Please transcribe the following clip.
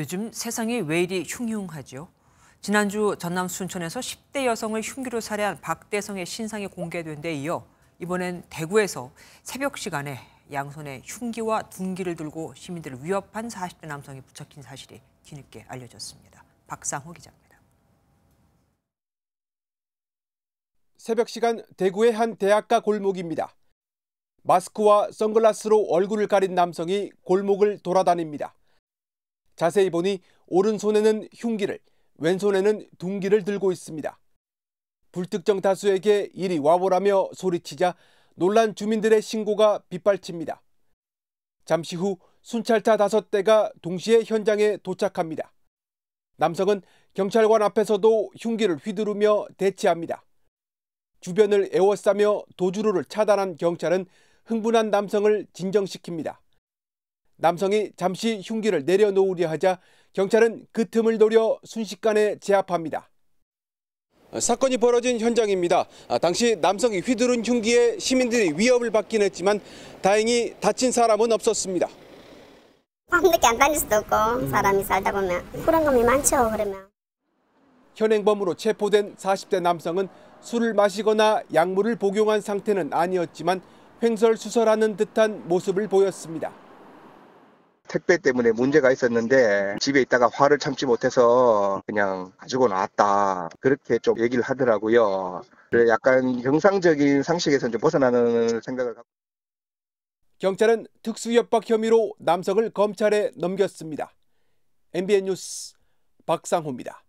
요즘 세상이 왜 이리 흉흉하죠? 지난주 전남 순천에서 10대 여성을 흉기로 살해한 박대성의 신상이 공개된 데 이어 이번엔 대구에서 새벽 시간에 양손에 흉기와 둔기를 들고 시민들을 위협한 40대 남성이 붙잡힌 사실이 뒤늦게 알려졌습니다. 박상호 기자입니다. 새벽 시간 대구의 한 대학가 골목입니다. 마스크와 선글라스로 얼굴을 가린 남성이 골목을 돌아다닙니다. 자세히 보니 오른손에는 흉기를, 왼손에는 둔기를 들고 있습니다. 불특정 다수에게 이리 와보라며 소리치자 놀란 주민들의 신고가 빗발칩니다. 잠시 후 순찰차 다섯 대가 동시에 현장에 도착합니다. 남성은 경찰관 앞에서도 흉기를 휘두르며 대치합니다. 주변을 에워싸며 도주로를 차단한 경찰은 흥분한 남성을 진정시킵니다. 남성이 잠시 흉기를 내려놓으려 하자 경찰은 그 틈을 노려 순식간에 제압합니다. 사건이 벌어진 현장입니다. 아, 당시 남성이 휘두른 흉기에 시민들이 위협을 받긴 했지만 다행히 다친 사람은 없었습니다. 밤늦게 안 다닐 수도 없고 사람이 살다 보면 불안감이 많죠 그러면. 현행범으로 체포된 40대 남성은 술을 마시거나 약물을 복용한 상태는 아니었지만 횡설수설하는 듯한 모습을 보였습니다. 택배 때문에 문제가 있었는데 집에 있다가 화를 참지 못해서 그냥 가지고 나왔다. 그렇게 좀 얘기를 하더라고요. 약간 정상적인 상식에서 좀 벗어나는 생각을 갖고. 경찰은 특수협박 혐의로 남성을 검찰에 넘겼습니다. MBN 뉴스 박상호입니다.